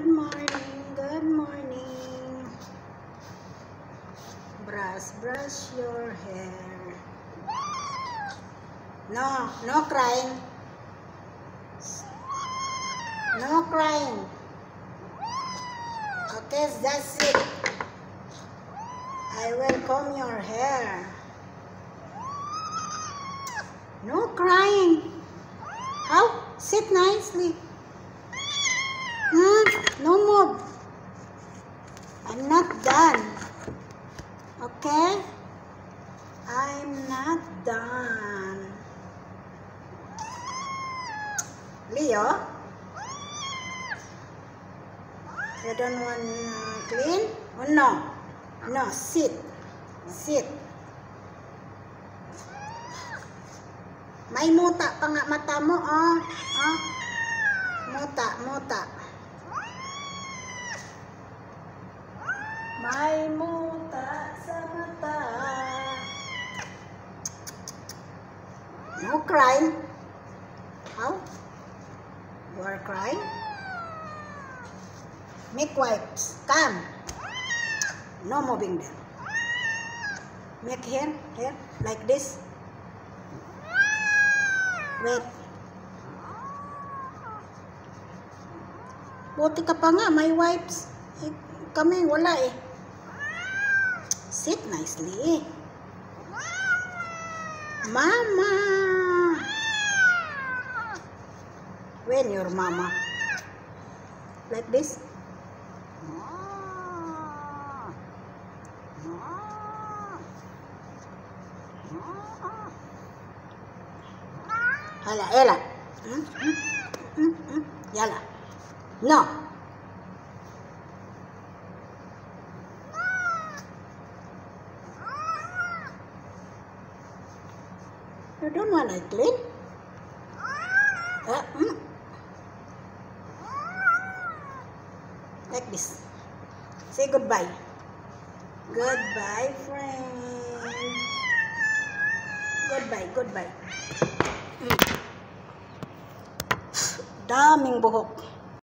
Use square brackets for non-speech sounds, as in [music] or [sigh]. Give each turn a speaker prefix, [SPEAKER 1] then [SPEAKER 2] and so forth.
[SPEAKER 1] Good morning, good morning. Brush, brush your hair. No, no crying. No crying. Okay, that's it. I will comb your hair. No crying. How? Sit nicely. Hmm? No move. I'm not done. Okay? I'm not done. Leo? You don't want uh, clean? Oh, no. No, sit. Sit. May muta pa nga mata mo, oh. Oh. Muta, muta. May muta sa mata. No crying. How? You are crying? Make wipes. Come. No moving there. Make here, here, like this. Wait. Buti ka pa nga, may wipes. Kami, wala eh. Sit nicely. Mama! When your mama? Like this? Hala, ela. Hmm? Hmm? Hmm? Hmm? Yala. No. You don't want to clean? Uh, mm. Like this. Say goodbye. Goodbye, friend. Goodbye, goodbye. Mm. [sighs] Daming buhok.